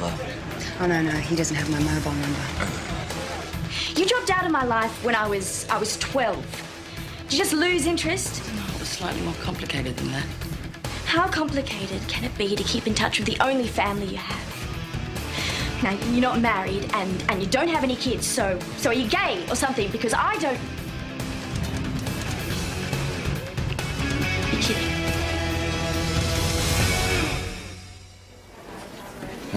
Oh, no, no, he doesn't have my mobile number. You dropped out of my life when I was I was 12. Did you just lose interest? No, it was slightly more complicated than that. How complicated can it be to keep in touch with the only family you have? Now, you're not married and, and you don't have any kids, so so are you gay or something? Because I don't.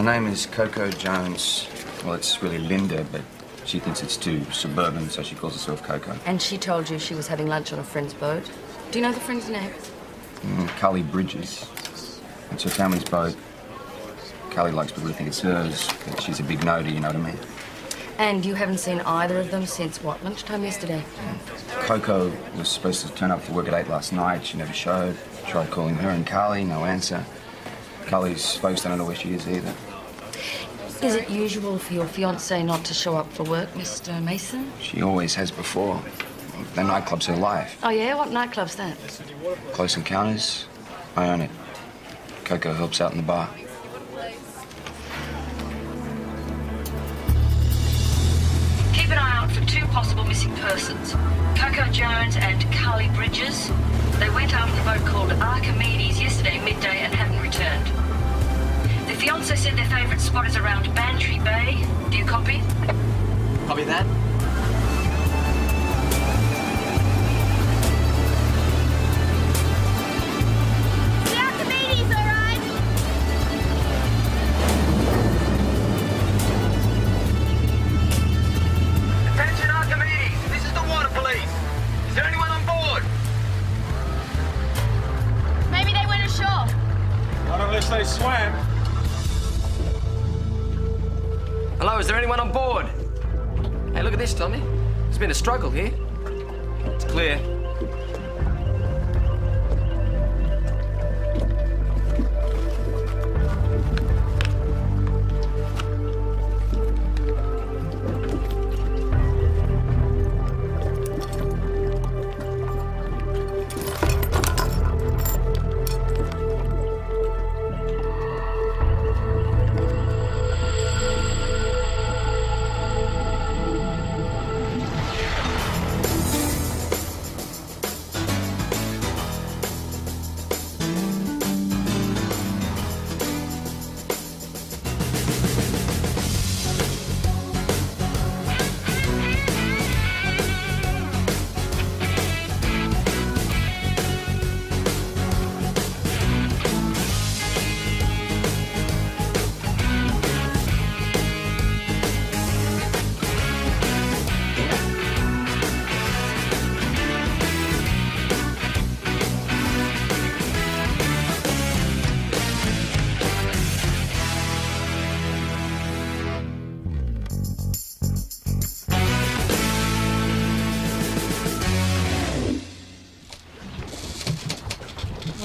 Her name is Coco Jones. Well, it's really Linda, but she thinks it's too suburban, so she calls herself Coco. And she told you she was having lunch on a friend's boat. Do you know the friend's name? Mm, Carly Bridges. It's her family's boat. Carly likes people to think it's hers, but she's a big no you know what I mean? And you haven't seen either of them since what, lunchtime yesterday? Coco was supposed to turn up for work at 8 last night. She never showed. Tried calling her and Carly, no answer. Carly's folks don't know where she is either. Is it usual for your fiancée not to show up for work, Mr. Mason? She always has before. The nightclub's her life. Oh, yeah? What nightclub's that? Close Encounters. I own it. Coco helps out in the bar. Keep an eye out for two possible missing persons Coco Jones and Carly Bridges. They went out on a boat called Archimedes yesterday midday and haven't returned. Fiance said their favourite spot is around Bantry Bay. Do you copy? Copy that.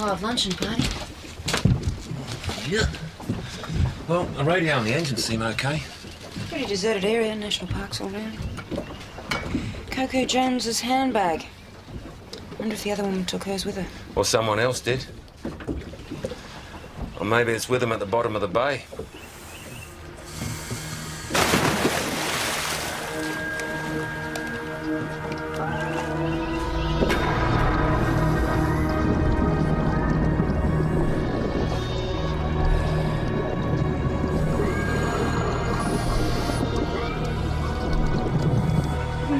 Wild luncheon party. Yeah. Well, the radio and the engines seem okay. Pretty deserted area, national parks all around. Coco Jones's handbag. Wonder if the other woman took hers with her. Or someone else did. Or maybe it's with them at the bottom of the bay.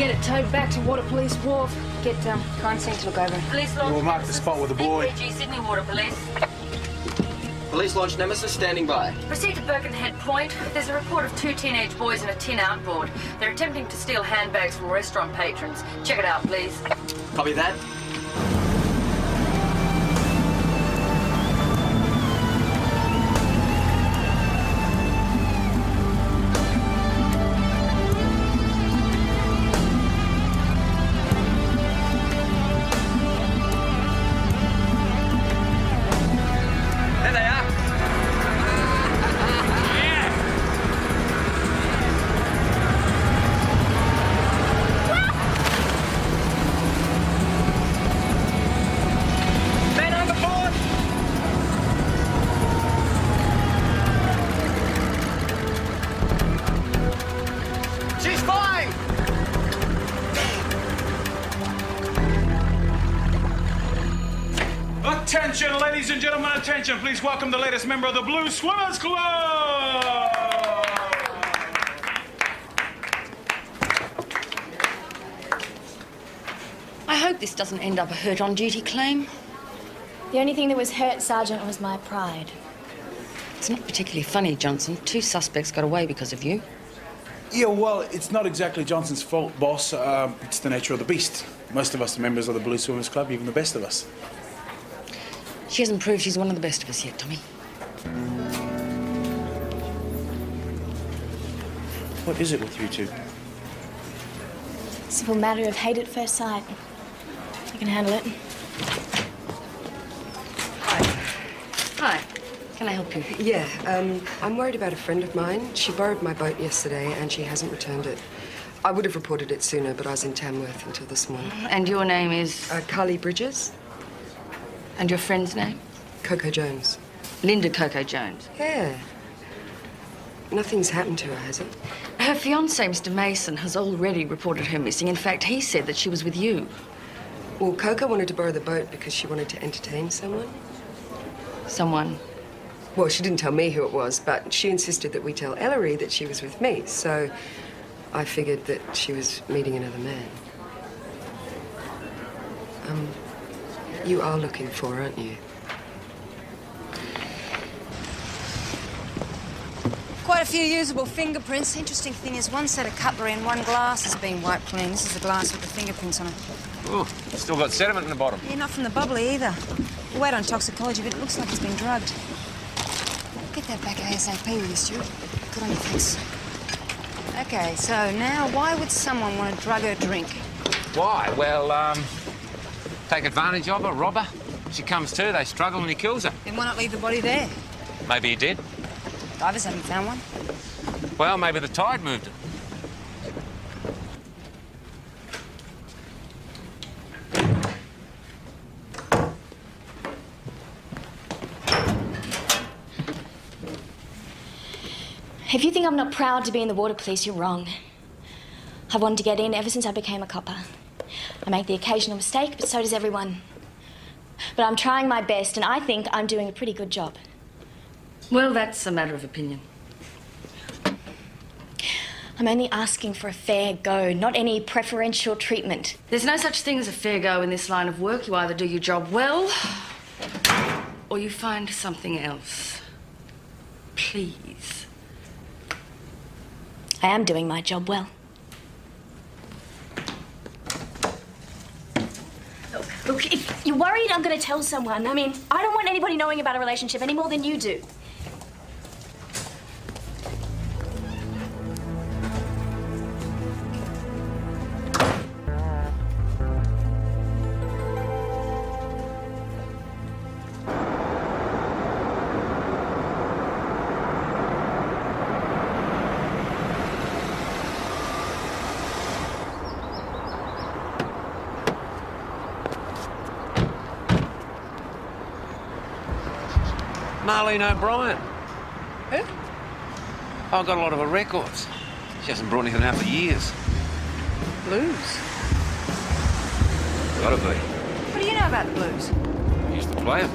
Get it towed back to Water Police Wharf. Get um, Constant to look over. Police launch. We'll mark the spot with a buoy. BPG Sydney Water Police. Police launch Nemesis standing by. Proceed to Birkenhead Point. There's a report of two teenage boys in a tin outboard. They're attempting to steal handbags from restaurant patrons. Check it out, please. Copy that. Attention. Please welcome the latest member of the Blue Swimmers Club. I hope this doesn't end up a hurt on duty claim. The only thing that was hurt, Sergeant, was my pride. It's not particularly funny, Johnson. Two suspects got away because of you. Yeah, well, it's not exactly Johnson's fault, boss. Um, it's the nature of the beast. Most of us are members of the Blue Swimmers Club, even the best of us. She hasn't proved she's one of the best of us yet, Tommy. What is it with you two? Simple matter of hate at first sight. I can handle it. Hi. Hi. Can I help you? Yeah, um, I'm worried about a friend of mine. She borrowed my boat yesterday and she hasn't returned it. I would have reported it sooner, but I was in Tamworth until this morning. And your name is? Uh, Carly Bridges. And your friend's name? Coco Jones. Linda Coco Jones. Yeah. Nothing's happened to her, has it? Her fiance, Mr. Mason, has already reported her missing. In fact, he said that she was with you. Well, Coco wanted to borrow the boat because she wanted to entertain someone. Someone? Well, she didn't tell me who it was, but she insisted that we tell Ellery that she was with me. So I figured that she was meeting another man. Um, you are looking for, aren't you? Quite a few usable fingerprints. Interesting thing is, one set of cutlery and one glass has been wiped clean. This is the glass with the fingerprints on it. Oh, still got sediment in the bottom. Yeah, not from the bubbly either. We'll wait on toxicology, but it looks like it's been drugged. Get that back ASAP, will you, Stuart? Good on you, thanks. Okay, so now, why would someone want to drug her drink? Why? Well, um, take advantage of her, rob her. She comes to, they struggle and he kills her. Then why not leave the body there? Maybe he did. Divers haven't found one. Well, maybe the tide moved it. If you think I'm not proud to be in the water police, you're wrong. I've wanted to get in ever since I became a copper. I make the occasional mistake, but so does everyone. But I'm trying my best, and I think I'm doing a pretty good job. Well, that's a matter of opinion. I'm only asking for a fair go, not any preferential treatment. There's no such thing as a fair go in this line of work. You either do your job well, or you find something else. Please. I am doing my job well. Look, look, if you're worried I'm going to tell someone, I mean, I don't want anybody knowing about a relationship any more than you do. Marlene O'Brien. Who? I've got a lot of her records. She hasn't brought anything out for years. Blues. Gotta be. What do you know about the blues? Used to play 'em.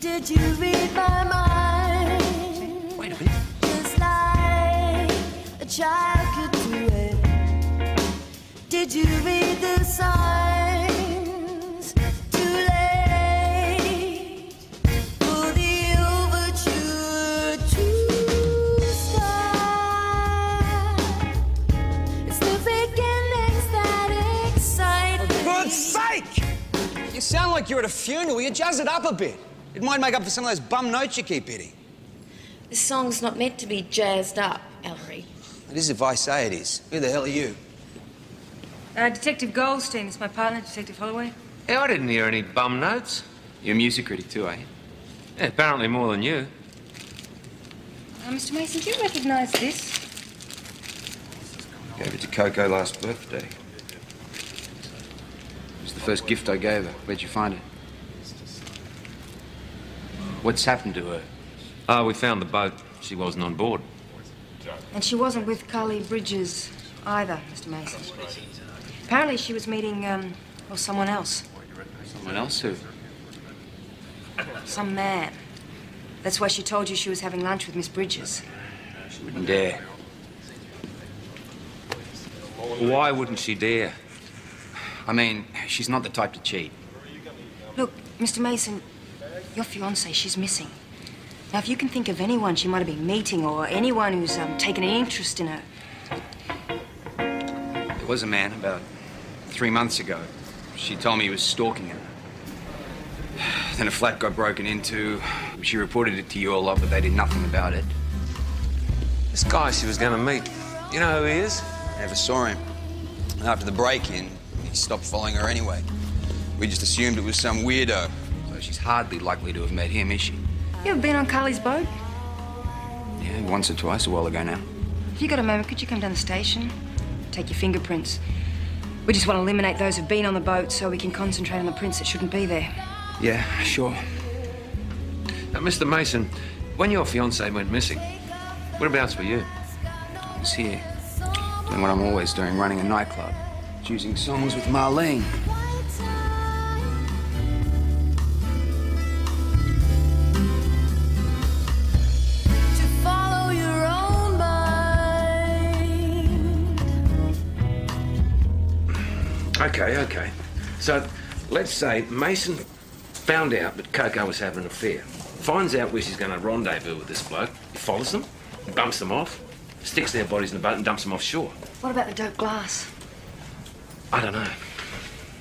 Did you read my mind? Wait a minute. Just like a child could do it. Did you read the signs? Sound like you're at a funeral. Will you jazz it up a bit? It might make up for some of those bum notes you keep hitting. This song's not meant to be jazzed up, Ellery. It is if I say it is. Who the hell are you? Uh, Detective Goldstein is my partner, Detective Holloway. Yeah, I didn't hear any bum notes. You're a music critic too, are you? Yeah, apparently more than you. Uh, Mr. Mason, do you recognise this? Gave it to Coco last birthday. It's the first gift I gave her. Where'd you find it? What's happened to her? Oh, we found the boat. She wasn't on board. And she wasn't with Carly Bridges either, Mr. Mason. Apparently she was meeting, um, well, someone else. Someone else who? Some man. That's why she told you she was having lunch with Miss Bridges. She wouldn't dare. Why wouldn't she dare? I mean, she's not the type to cheat. Look, Mr. Mason, your fiancée, she's missing. Now, if you can think of anyone she might have been meeting or anyone who's um, taken an interest in her, There was a man about three months ago. She told me he was stalking her. Then a flat got broken into. She reported it to you all lot, but they did nothing about it. This guy she was going to meet, you know who he is? Never saw him. After the break-in, he stopped following her anyway. We just assumed it was some weirdo. So she's hardly likely to have met him, is she? you ever been on Carly's boat? Yeah, once or twice, a while ago now. If you got a moment, could you come down the station? Take your fingerprints. We just want to eliminate those who've been on the boat so we can concentrate on the prints that shouldn't be there. Yeah, sure. Now, Mr. Mason, when your fiancée went missing, whereabouts were you? I was here. Doing what I'm always doing, running a nightclub. Choosing songs with Marlene. To follow your own mind. Okay, okay. So, let's say Mason found out that Coco was having an affair. Finds out where she's going to rendezvous with this bloke. He follows them, bumps them off, sticks their bodies in the boat and dumps them offshore. What about the dope glass? I don't know.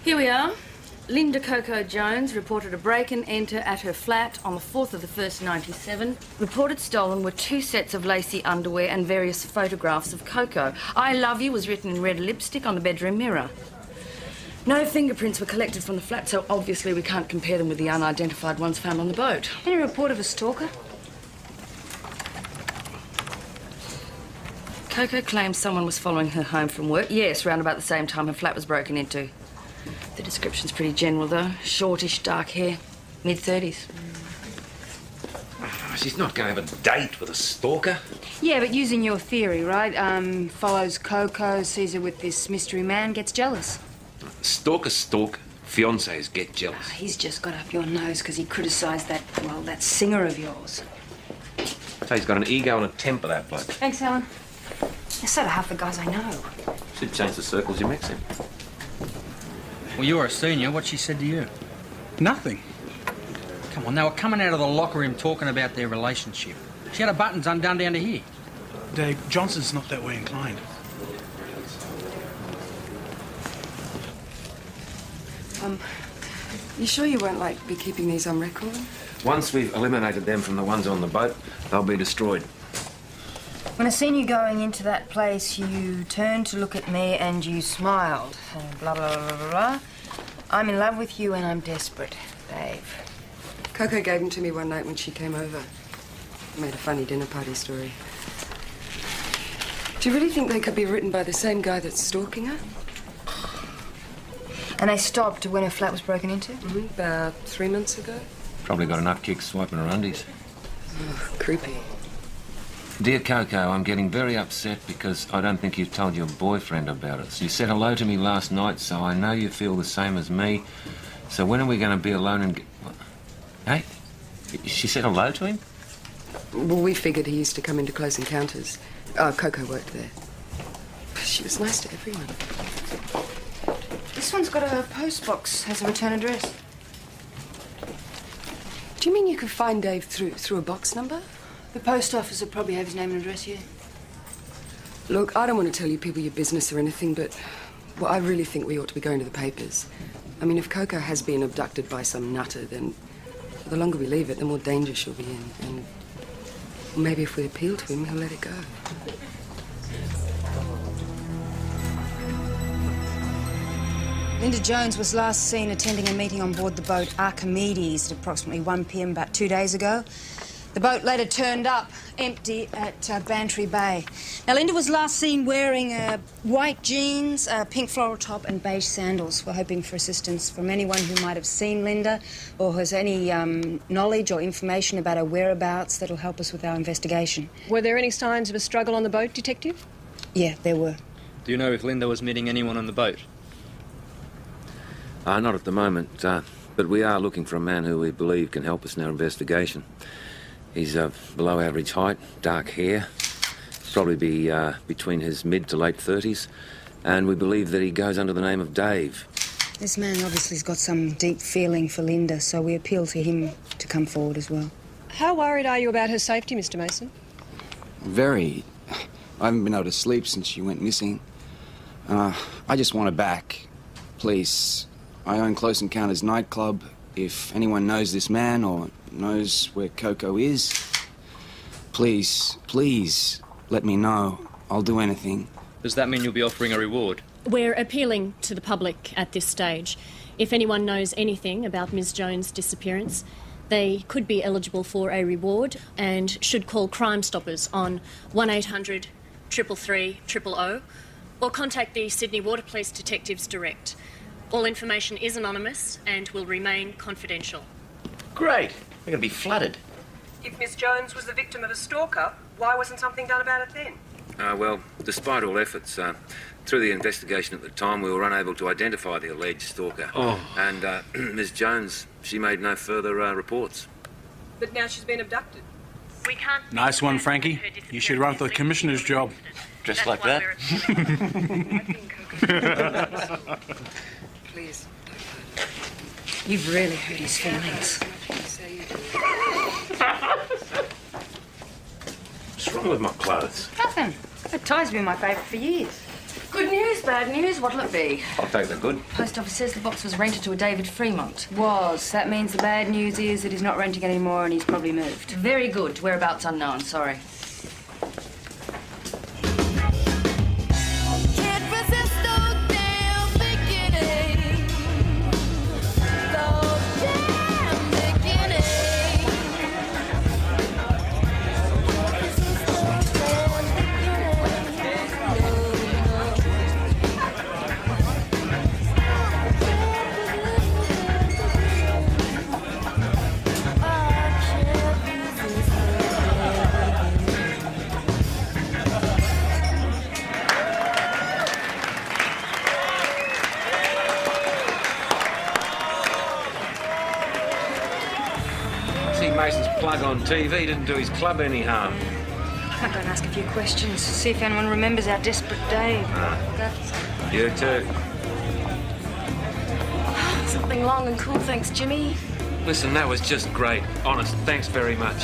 Here we are. Linda Coco Jones reported a break and enter at her flat on the 4th of the 1st, 97. Reported stolen were two sets of lacy underwear and various photographs of Coco. I love you was written in red lipstick on the bedroom mirror. No fingerprints were collected from the flat, so obviously we can't compare them with the unidentified ones found on the boat. Any report of a stalker? Coco claims someone was following her home from work. Yes, round about the same time her flat was broken into. The description's pretty general, though. Shortish, dark hair, mid 30s. She's not going to have a date with a stalker. Yeah, but using your theory, right? Um, follows Coco, sees her with this mystery man, gets jealous. Stalkers stalk, fiancés get jealous. He's just got up your nose because he criticised that, well, that singer of yours. So he's got an ego and a temper, that bloke. Thanks, Helen. You're so do half the guys I know. Should change the circles you mix in. Well, you're a senior. What she said to you? Nothing. Come on, they were coming out of the locker room talking about their relationship. She had her buttons undone down to here. Dave, Johnson's not that way inclined. Um, you sure you won't, like, be keeping these on record? Once we've eliminated them from the ones on the boat, they'll be destroyed. When I seen you going into that place, you turned to look at me and you smiled. And blah, blah, blah, blah, blah. I'm in love with you and I'm desperate, Dave. Coco gave them to me one night when she came over. Made a funny dinner party story. Do you really think they could be written by the same guy that's stalking her? And they stopped when her flat was broken into? Mm-hmm. About three months ago. Probably got enough kicks swiping her undies. Oh, creepy. Dear Coco, I'm getting very upset because I don't think you've told your boyfriend about it. You said hello to me last night, so I know you feel the same as me. So when are we going to be alone and get... What? Hey? She said hello to him? Well, we figured he used to come into Close Encounters. Oh, Coco worked there. She was nice to everyone. This one's got a post box, has a return address. Do you mean you could find Dave through through a box number? The post office will probably have his name and address here. Look, I don't want to tell you people your business or anything, but well, I really think we ought to be going to the papers. I mean, if Coco has been abducted by some nutter, then the longer we leave it, the more danger she'll be in. And maybe if we appeal to him, he'll let it go. Linda Jones was last seen attending a meeting on board the boat Archimedes at approximately 1 p.m. about two days ago. The boat later turned up empty at uh, Bantry Bay. Now, Linda was last seen wearing uh, white jeans, a pink floral top, and beige sandals. We're hoping for assistance from anyone who might have seen Linda or has any um, knowledge or information about her whereabouts that'll help us with our investigation. Were there any signs of a struggle on the boat, Detective? Yeah, there were. Do you know if Linda was meeting anyone on the boat? Uh, not at the moment, uh, but we are looking for a man who we believe can help us in our investigation. He's uh, below average height, dark hair, probably be uh, between his mid to late 30s, and we believe that he goes under the name of Dave. This man obviously has got some deep feeling for Linda, so we appeal to him to come forward as well. How worried are you about her safety, Mr. Mason? Very. I haven't been able to sleep since she went missing. Uh, I just want her back. Please. I own Close Encounters nightclub. If anyone knows this man or knows where Coco is, please, please let me know. I'll do anything. Does that mean you'll be offering a reward? We're appealing to the public at this stage. If anyone knows anything about Ms. Jones' disappearance, they could be eligible for a reward and should call Crime Stoppers on 1800 333 000 or contact the Sydney Water Police Detectives direct. All information is anonymous and will remain confidential. Great. We're going to be flooded. If Miss Jones was the victim of a stalker, why wasn't something done about it then? Uh, well, despite all efforts, uh, through the investigation at the time, we were unable to identify the alleged stalker. Oh. And uh, Ms. Jones, she made no further uh, reports. But now she's been abducted. We can't. Nice one, Frankie. You should run for the commissioner's job. Just like that? Please. You've really hurt his feelings. What's wrong with my clothes? Nothing. That tie's been my favourite for years. Good news, bad news, what'll it be? I'll take the good. Post office says the box was rented to a David Fremont. Was. That means the bad news is that he's not renting anymore and he's probably moved. Very good. Whereabouts unknown, sorry. TV didn't do his club any harm. I'll go and ask a few questions, see if anyone remembers our desperate Dave. You too. Something long and cool, thanks, Jimmy. Listen, that was just great. Honest, thanks very much.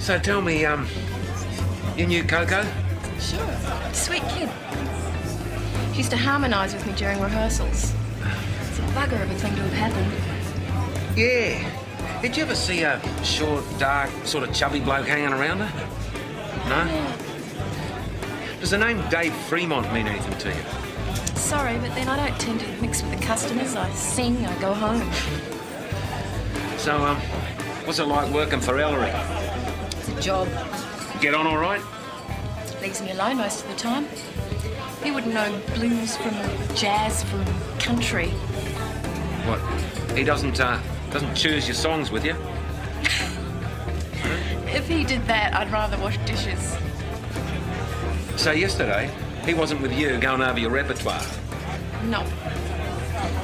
so tell me, um, you knew Coco? Sure. Sweet kid. She used to harmonise with me during rehearsals. It's a bugger of a thing to have happened. Yeah. Did you ever see a short, dark, sort of chubby bloke hanging around her? No? Does the name Dave Fremont mean anything to you? Sorry, but then I don't tend to mix with the customers. I sing, I go home. So, um, what's it like working for Ellery? It's a job. Get on all right? Leaves me alone most of the time. He wouldn't know blues from jazz from country. What? He doesn't, uh, doesn't choose your songs with you? If he did that, I'd rather wash dishes. So yesterday, he wasn't with you going over your repertoire. No.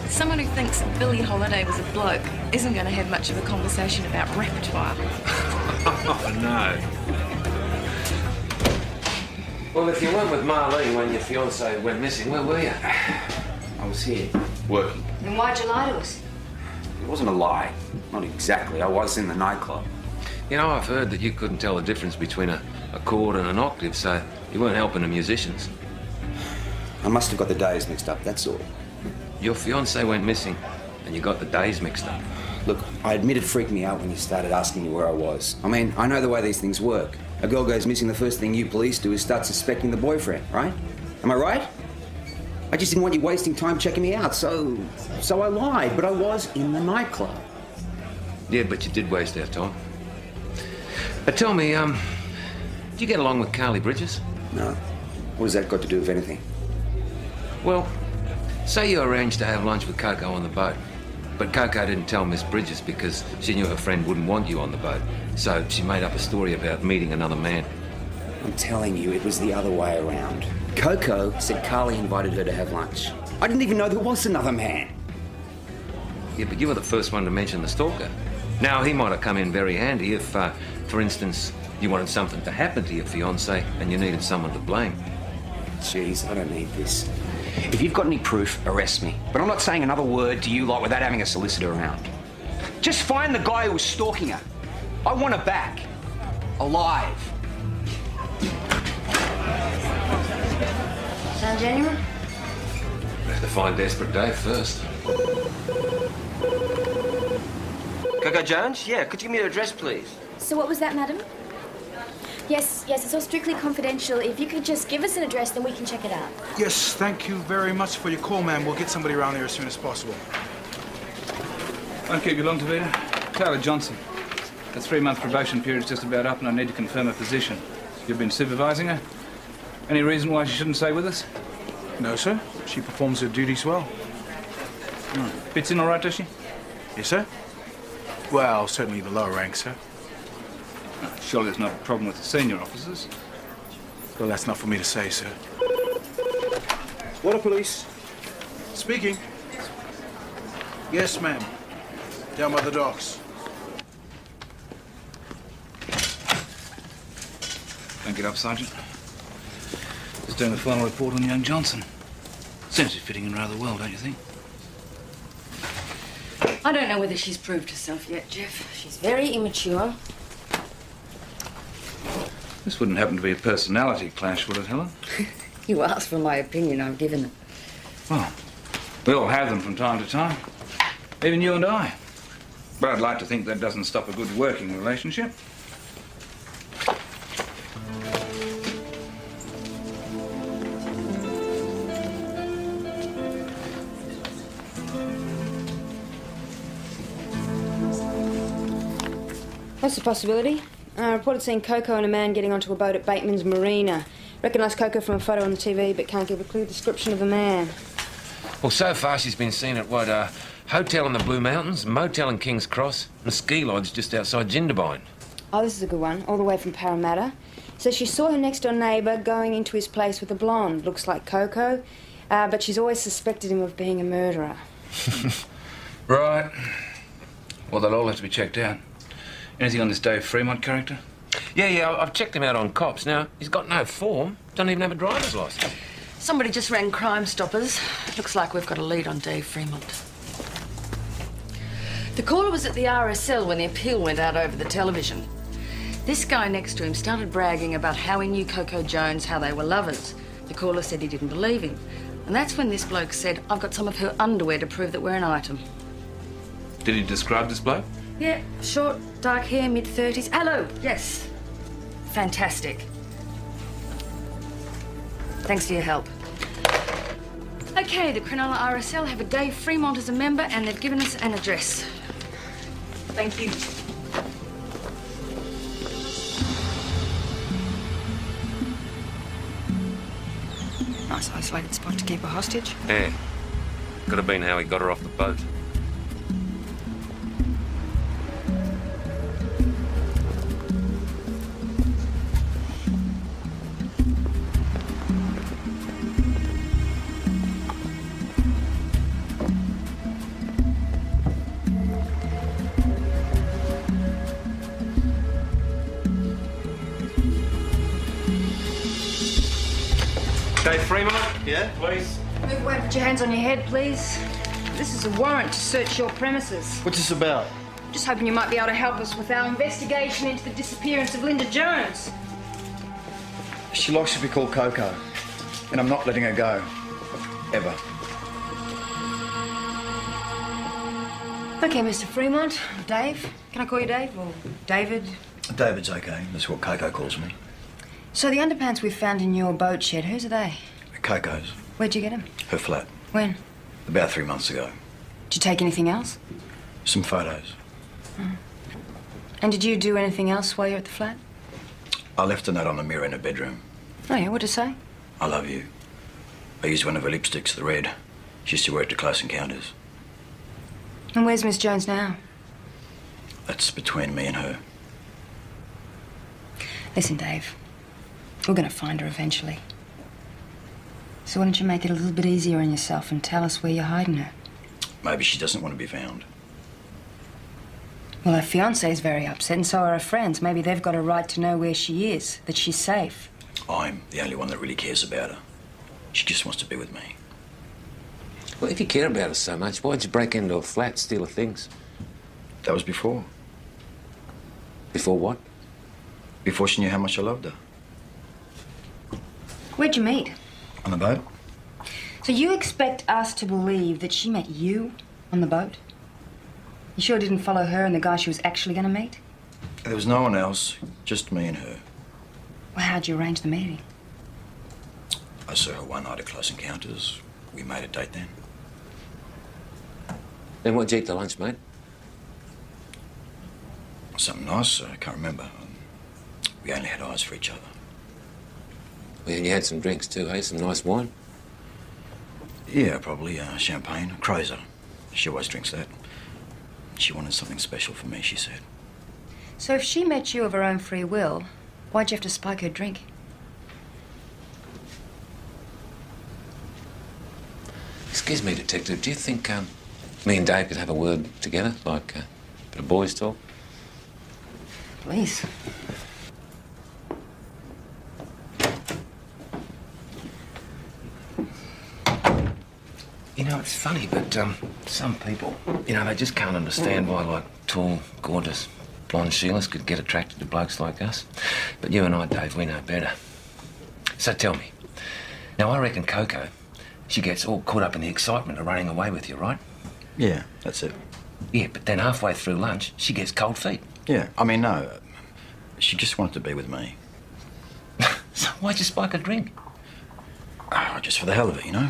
Someone who thinks Billie Holiday was a bloke isn't going to have much of a conversation about repertoire. oh, no. Well, if you weren't with Marlene when your fiance went missing, where were you? I was here, working. Then why'd you lie to us? It wasn't a lie. Not exactly. I was in the nightclub. You know, I've heard that you couldn't tell the difference between a, a chord and an octave, so you weren't helping the musicians. I must have got the days mixed up, that's all. Your fiance went missing, and you got the days mixed up. Look, I admit it freaked me out when you started asking me where I was. I mean, I know the way these things work. A girl goes missing, the first thing you police do is start suspecting the boyfriend, right? Am I right? I just didn't want you wasting time checking me out, so. so I lied, but I was in the nightclub. Yeah, but you did waste our time. But tell me, um, do you get along with Carly Bridges? No. What has that got to do with anything? Well, say you arranged to have lunch with Coco on the boat. But Coco didn't tell Miss Bridges because she knew her friend wouldn't want you on the boat. So she made up a story about meeting another man. I'm telling you, it was the other way around. Coco said Carly invited her to have lunch. I didn't even know there was another man. Yeah, but you were the first one to mention the stalker. Now, he might have come in very handy if, uh, for instance, you wanted something to happen to your fiance and you needed someone to blame. Jeez, I don't need this. If you've got any proof, arrest me. But I'm not saying another word to you lot without having a solicitor around. Just find the guy who was stalking her. I want her back. Alive. Sound genuine? Have to find Desperate Dave first. Coco Jones? Yeah, could you give me your address, please? So what was that, madam? Yes, yes, it's all strictly confidential. If you could just give us an address, then we can check it out. Yes, thank you very much for your call, ma'am. We'll get somebody around there as soon as possible. Won't keep you long, Tavita. Taylor Johnson. The three-month probation period's just about up and I need to confirm her position. You've been supervising her? Any reason why she shouldn't stay with us? No, sir. She performs her duties well. Hmm. Fits in all right, does she? Yes, sir. Well, certainly the lower ranks, sir. Surely there's not a problem with the senior officers. Well, that's not for me to say, sir. Water police. Speaking. Yes, ma'am. Down by the docks. Don't get up, Sergeant. Just doing the final report on young Johnson. Seems to be fitting in rather well, don't you think? I don't know whether she's proved herself yet, Jeff. She's very immature. This wouldn't happen to be a personality clash, would it, Helen? You asked for my opinion, I've given it. Well, we all have them from time to time. Even you and I. But I'd like to think that doesn't stop a good working relationship. Possibility. I reported seeing Coco and a man getting onto a boat at Bateman's Marina. Recognised Coco from a photo on the TV, but can't give a clear description of the man. Well, so far she's been seen at what, uh, hotel in the Blue Mountains, motel in King's Cross, and a ski lodge just outside Jindabyne. Oh, this is a good one. All the way from Parramatta. Says she saw her next door neighbour going into his place with a blonde. Looks like Coco, uh, but she's always suspected him of being a murderer. Right. Well, they'll all have to be checked out. Anything on this Dave Fremont character? Yeah, yeah, I- I've checked him out on cops. Now, he's got no form, doesn't even have a driver's licence. Somebody just rang Crime Stoppers. Looks like we've got a lead on Dave Fremont. The caller was at the RSL when the appeal went out over the television. This guy next to him started bragging about how he knew Coco Jones, how they were lovers. The caller said he didn't believe him. And that's when this bloke said, I've got some of her underwear to prove that we're an item. Did he describe this bloke? Yeah, short, dark hair, mid 30s. Hello, yes. Fantastic. Thanks for your help. Okay, the Cronulla RSL have a Dave Fremont as a member and they've given us an address. Thank you. Nice isolated spot to keep a hostage. Yeah. Could have been how he got her off the boat. Fremont? Yeah? Please. Move away, put your hands on your head, please. This is a warrant to search your premises. What's this about? Just hoping you might be able to help us with our investigation into the disappearance of Linda Jones. She likes to be called Coco, and I'm not letting her go. Ever. Okay, Mr. Fremont. Dave. Can I call you Dave or David? David's okay. That's what Coco calls me. So the underpants we found in your boat shed, whose are they? Coco's. Where'd you get him? Her flat. When? About three months ago. Did you take anything else? Some photos. Mm. And did you do anything else while you were at the flat? I left a note on the mirror in her bedroom. Oh, yeah, what'd it say? I love you. I used one of her lipsticks, the red. She used to wear it to close encounters. And where's Miss Jones now? That's between me and her. Listen, Dave. We're gonna find her eventually. So why don't you make it a little bit easier on yourself and tell us where you're hiding her? Maybe she doesn't want to be found. Well, her fiance is very upset, and so are her friends. Maybe they've got a right to know where she is, that she's safe. I'm the only one that really cares about her. She just wants to be with me. Well, if you care about her so much, why'd you break into a flat, steal her things? That was before. Before what? Before she knew how much I loved her. Where'd you meet? On the boat? So you expect us to believe that she met you on the boat? You sure didn't follow her and the guy she was actually going to meet? There was no one else, just me and her. Well, how'd you arrange the meeting? I saw her one night at Close Encounters. We made a date then. Then what'd you eat to lunch, mate? Something nice, I can't remember. Um, we only had eyes for each other. Well, and you had some drinks too, eh? Some nice wine. Yeah, probably uh, champagne. Croser. She always drinks that. She wanted something special for me, she said. So if she met you of her own free will, why'd you have to spike her drink? Excuse me, Detective. Do you think um, me and Dave could have a word together, like uh, a bit of boys' talk? Please. You know, it's funny, but um, some people, you know, they just can't understand why, like, tall, gorgeous, blonde Sheilas could get attracted to blokes like us. But you and I, Dave, we know better. So tell me. Now, I reckon Coco, she gets all caught up in the excitement of running away with you, right? Yeah, that's it. Yeah, but then halfway through lunch, she gets cold feet. Yeah, I mean, no. She just wanted to be with me. so why'd you spike a drink? Oh, just for the hell of it, you know?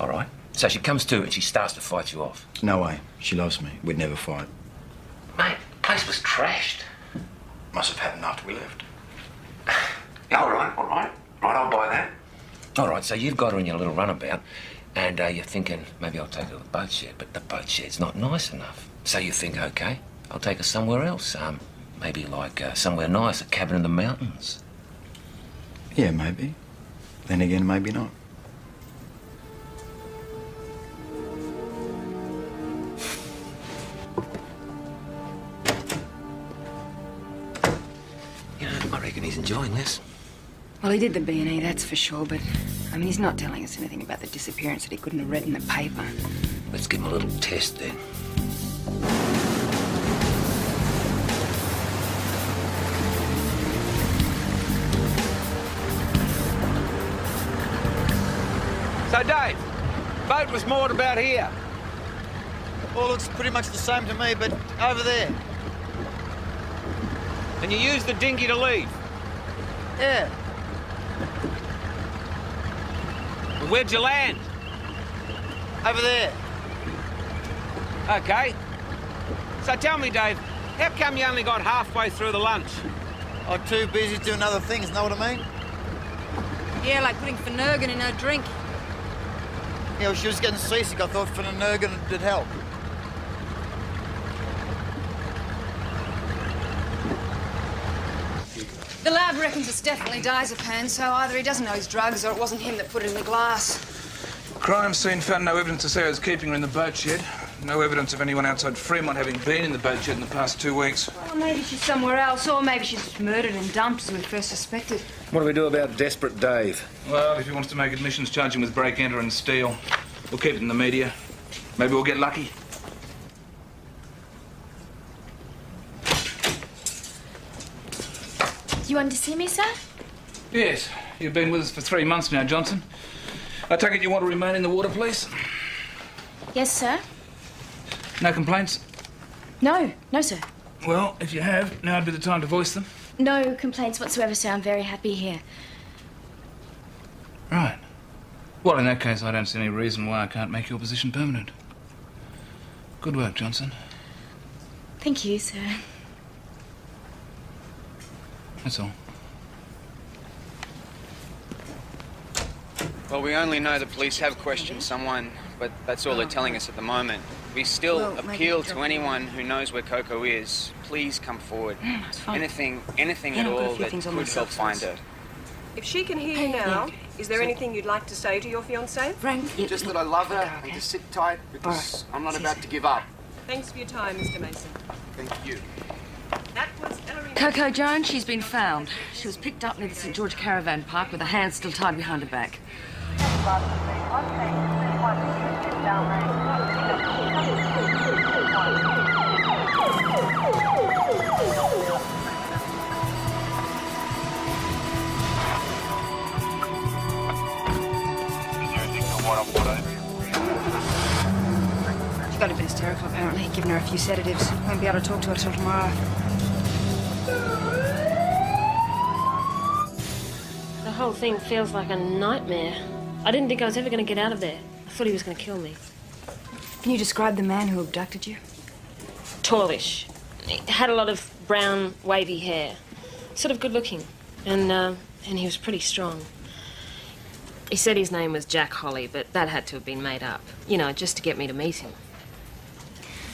All right. So she comes to and she starts to fight you off. No way. She loves me. We'd never fight. Mate, the place was trashed. Must have happened after we left. all right, all right. Right, I'll buy that. All right, so you've got her in your little runabout, and uh, you're thinking, maybe I'll take her to the boat shed, but the boat shed's not nice enough. So you think, okay, I'll take her somewhere else. Um, maybe like uh, somewhere nice, a cabin in the mountains. Yeah, maybe. Then again, maybe not. You know, I reckon he's enjoying this. Well, he did the B&E, that's for sure, but, I mean, he's not telling us anything about the disappearance that he couldn't have read in the paper. Let's give him a little test then. So, Dave, boat was moored about here. All looks pretty much the same to me, but over there. And you used the dinghy to leave. Yeah. And where'd you land? Over there. Okay. So tell me, Dave, how come you only got halfway through the lunch? I'm too busy doing other things, know what I mean? Yeah, like putting Phenergan in her drink. Yeah, know, she was getting seasick. I thought Phenergan would help. The lab reckons it's definitely diazepam, so either he doesn't know his drugs or it wasn't him that put it in the glass. Crime scene found no evidence to say I was keeping her in the boat shed. No evidence of anyone outside Fremont having been in the boat shed in the past two weeks. Well, maybe she's somewhere else, or maybe she's murdered and dumped as we first suspected. What do we do about desperate Dave? Well, if he wants to make admissions, charge him with break, enter, and steal. We'll keep it in the media. Maybe we'll get lucky. Do you want to see me, sir? Yes, you've been with us for three months now, Johnson. I take it you want to remain in the water please? Yes, sir. No complaints? No, no, sir. Well, if you have, now'd be the time to voice them. No complaints whatsoever, sir. I'm very happy here. Right. Well, in that case, I don't see any reason why I can't make your position permanent. Good work, Johnson. Thank you, sir. That's all. Well, we only know the police have questioned someone, but that's all they're telling us at the moment. We still Well, appeal to anyone who knows where Coco is. Please come forward. Mm, fine. Anything, anything Yeah, at I've got a all few that could myself help find her. If she can hear you now, is there anything you'd like to say to your fiance? Frank, Just that I love her and to sit tight because I'm not about to give up. Thanks for your time, Mr. Mason. Thank you. That was Ellery. Coco Jones, she's been found. She was picked up near the St George Caravan Park with her hands still tied behind her back. She got a bit hysterical, apparently. Given her a few sedatives. Won't be able to talk to her till tomorrow. The whole thing feels like a nightmare. I didn't think I was ever going to get out of there. I thought he was going to kill me. Can you describe the man who abducted you? Tallish. He had a lot of brown, wavy hair. Sort of good looking. And, uh, and he was pretty strong. He said his name was Jack Holly, but that had to have been made up. You know, just to get me to meet him.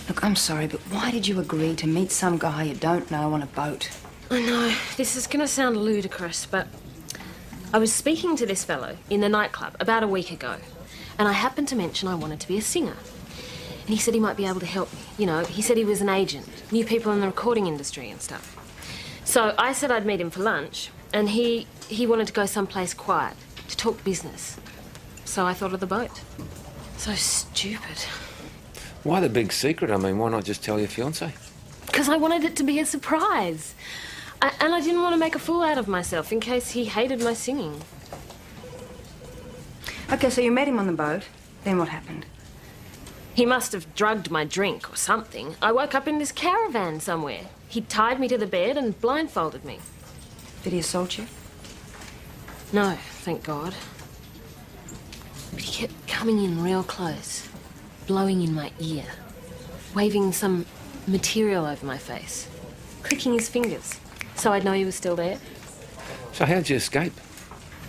Look, I'm sorry, but why did you agree to meet some guy you don't know on a boat? I know, this is going to sound ludicrous, but I was speaking to this fellow in the nightclub about a week ago, and I happened to mention I wanted to be a singer. And he said he might be able to help me. You know, he said he was an agent, knew people in the recording industry and stuff. So I said I'd meet him for lunch, and he he wanted to go someplace quiet to talk business. So I thought of the boat. So stupid. Why the big secret? I mean, why not just tell your fiance? Because I wanted it to be a surprise. I, and I didn't want to make a fool out of myself in case he hated my singing. Okay, so you met him on the boat. Then what happened? He must have drugged my drink or something. I woke up in this caravan somewhere. He tied me to the bed and blindfolded me. Did he assault you? No, thank God. But he kept coming in real close, blowing in my ear, waving some material over my face, clicking his fingers so I'd know he was still there. So how'd you escape?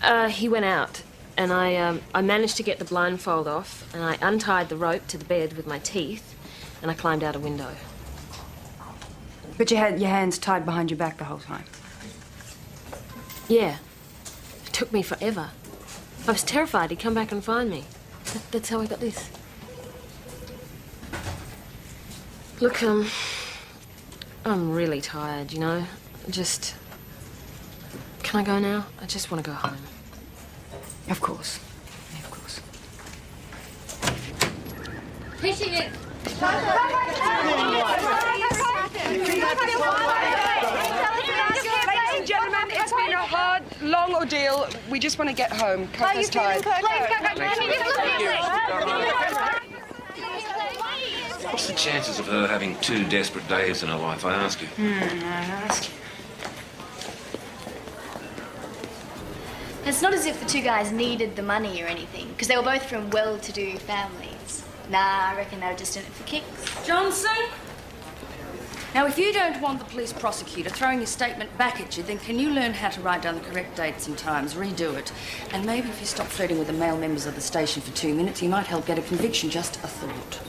Uh, he went out, and I, um, I managed to get the blindfold off, and I untied the rope to the bed with my teeth, and I climbed out a window. But you had your hands tied behind your back the whole time. Yeah. It took me forever. I was terrified he'd come back and find me. That, that's how I got this. Look, um, I'm really tired, you know? Just. Can I go now? I just want to go home. Of course. Of course. Pitching it. Ladies and gentlemen, it's been a hard, long ordeal. We just want to get home. Cut Coco's tired. What's the chances of her having two Desperate Daves in her life, I ask you? Hmm, I ask. It's not as if the two guys needed the money or anything, because they were both from well-to-do families. Nah, I reckon they were just in it for kicks. Johnson? Now, if you don't want the police prosecutor throwing your statement back at you, then can you learn how to write down the correct dates and times, redo it? And maybe if you stop flirting with the male members of the station for two minutes, you might help get a conviction. Just a thought.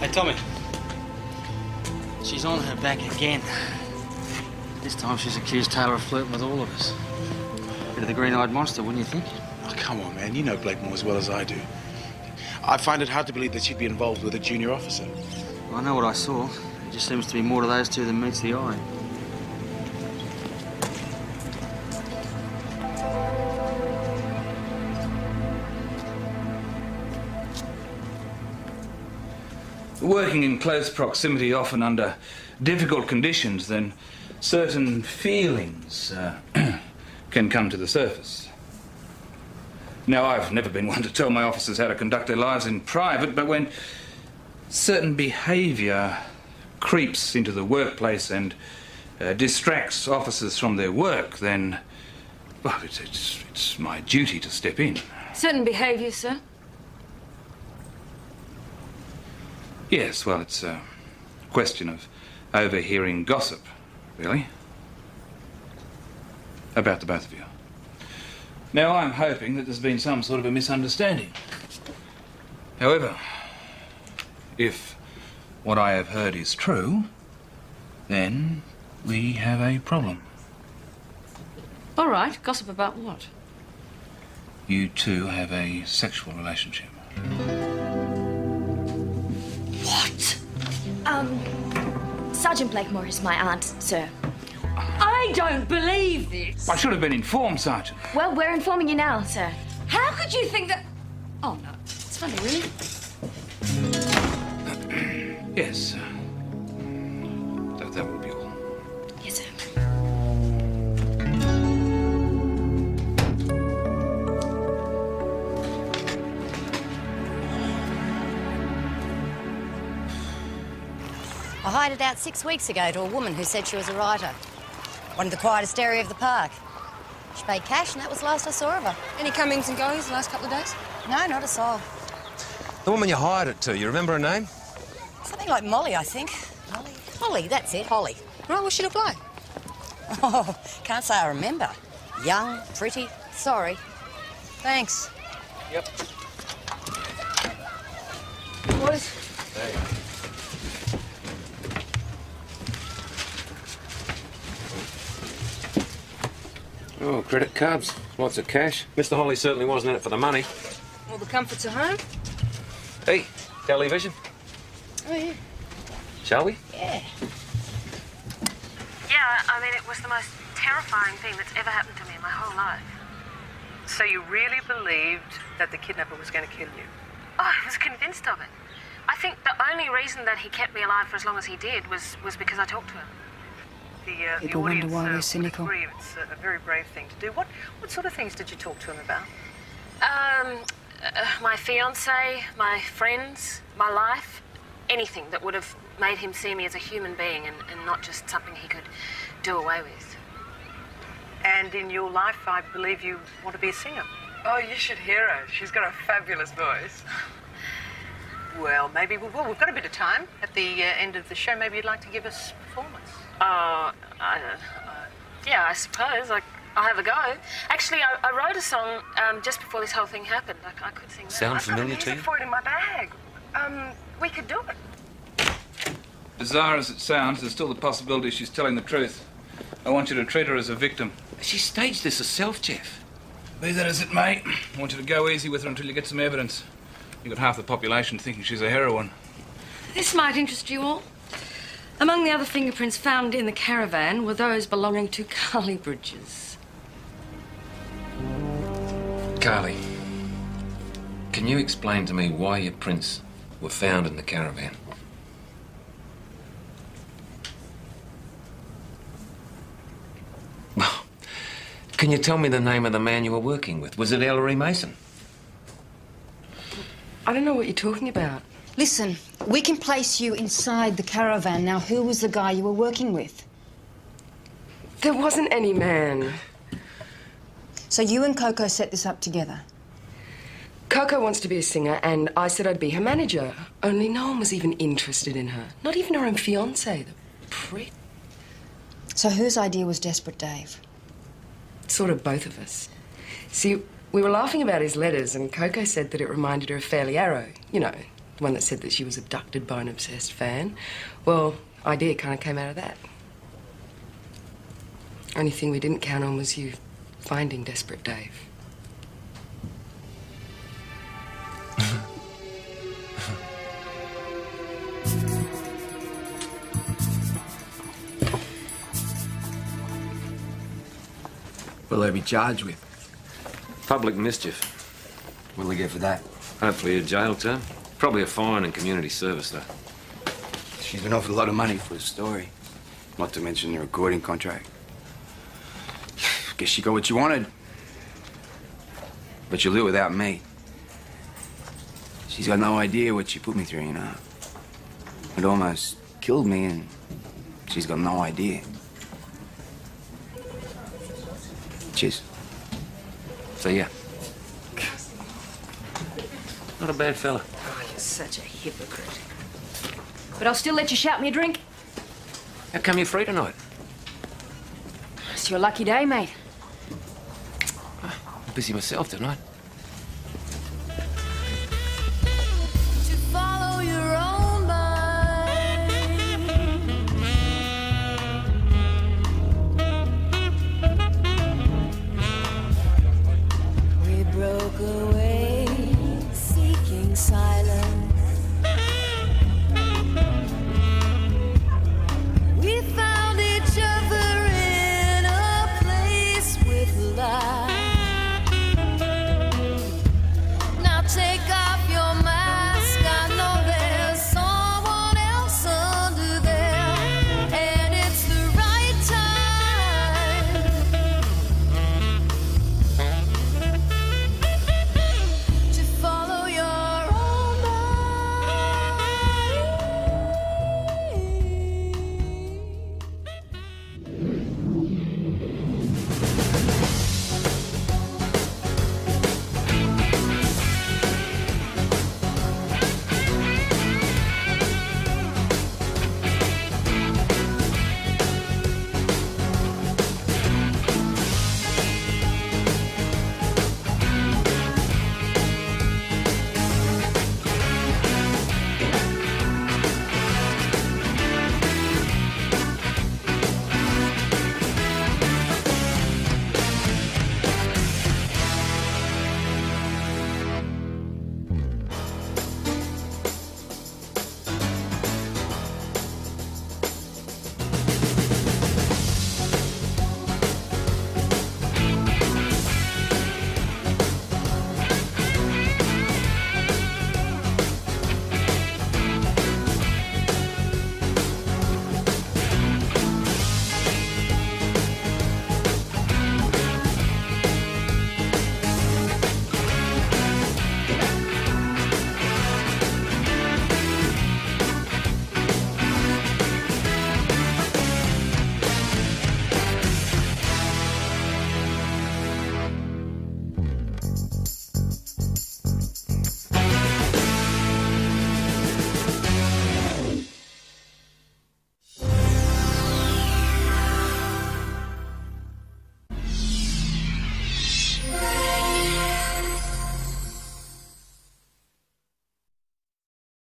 Hey, Tommy. She's on her back again. This time she's accused Taylor of flirting with all of us. Bit of the green-eyed monster, wouldn't you think? Oh, come on, man. You know Blakemore as well as I do. I find it hard to believe that she'd be involved with a junior officer. Well, I know what I saw. There just seems to be more to those two than meets the eye. Working in close proximity, often under difficult conditions, then certain feelings uh, can come to the surface. Now, I've never been one to tell my officers how to conduct their lives in private, but when certain behaviour creeps into the workplace and uh, distracts officers from their work, then, well, it's, it's, it's my duty to step in. Certain behaviour, sir. Yes, well, it's a question of overhearing gossip, really. About the both of you. Now, I'm hoping that there's been some sort of a misunderstanding. However, if what I have heard is true, then we have a problem. All right, gossip about what? You two have a sexual relationship. What? Um, Sergeant Blakemore is my aunt, sir. I don't believe this. I should have been informed, Sergeant. Well, we're informing you now, sir. How could you think that? Oh no, it's funny, really. Yes. sir. That, that will be all. Yes, sir. I hired it out six weeks ago to a woman who said she was a writer. One of the quietest area of the park. She paid cash, and that was the last I saw of her. Any comings and goings the last couple of days? No, not a soul. The woman you hired it to, you remember her name? Something like Molly, I think. Molly? Holly, that's it, Holly. Right, what she look like? Oh, can't say I remember. Young, pretty. Sorry. Thanks. Yep. Boys. Oh, credit cards, lots of cash. Mr. Holly certainly wasn't in it for the money. All the comforts of home? Hey, television, Oh, yeah. shall we? Yeah. Yeah, I mean, it was the most terrifying thing that's ever happened to me in my whole life. So you really believed that the kidnapper was going to kill you? Oh, I was convinced of it. I think the only reason that he kept me alive for as long as he did was, was because I talked to him. The, uh, the People wonder why uh, we're would cynical. agree It's a, a very brave thing to do. What, what sort of things did you talk to him about? Um, uh, my fiance, my friends, my life, anything that would have made him see me as a human being and, and not just something he could do away with. And in your life, I believe you want to be a singer. Oh, you should hear her. She's got a fabulous voice. Well, maybe we will. We've got a bit of time at the uh, end of the show. Maybe you'd like to give us a performance. Uh, I, uh, yeah, I suppose. Like, I'll have a go. Actually, I, I wrote a song um, just before this whole thing happened. I, I could sing that. Sound I've got familiar to music you? for it in my bag. Um, we could do it. Bizarre as it sounds, there's still the possibility she's telling the truth. I want you to treat her as a victim. She staged this herself, Jeff. Be that as it may, I want you to go easy with her until you get some evidence. You've got half the population thinking she's a heroine. This might interest you all. Among the other fingerprints found in the caravan were those belonging to Carly Bridges. Carly, can you explain to me why your prints were found in the caravan? Well, Can you tell me the name of the man you were working with? Was it Ellery Mason? I don't know what you're talking about. Listen, we can place you inside the caravan. Now, who was the guy you were working with? There wasn't any man. So you and Coco set this up together? Coco wants to be a singer, and I said I'd be her manager. Only no one was even interested in her. Not even her own fiance, the prick. So whose idea was Desperate Dave? Sort of both of us. See, we were laughing about his letters, and Coco said that it reminded her of Fairly Arrow. You know, the one that said that she was abducted by an obsessed fan. Well, idea kind of came out of that. Only thing we didn't count on was you finding Desperate Dave. What'll they be charged with? Public mischief. What'll they get for that? Hopefully a jail term. Probably a fine and community service, though. She's been offered a lot of money for a story. Not to mention the recording contract. Guess she got what she wanted. But she'll do it without me. She's got no idea what she put me through, you know. It almost killed me, and she's got no idea. Cheers. So, yeah. Not a bad fella. Such a hypocrite. But I'll still let you shout me a drink. How come you're free tonight? It's your lucky day, mate. I'm busy myself tonight.